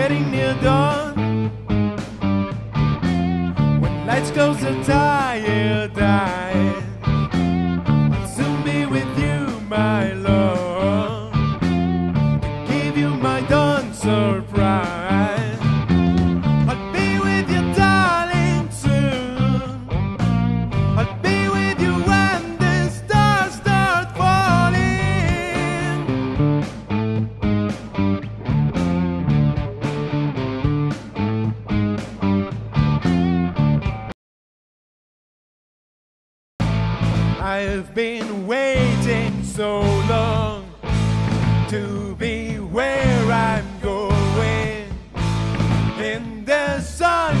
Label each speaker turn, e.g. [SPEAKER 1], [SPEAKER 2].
[SPEAKER 1] getting near dawn. When lights goes to die, die. Soon be with you, my love. Give you my dawn. I've been waiting so long to be where I'm going in the sun.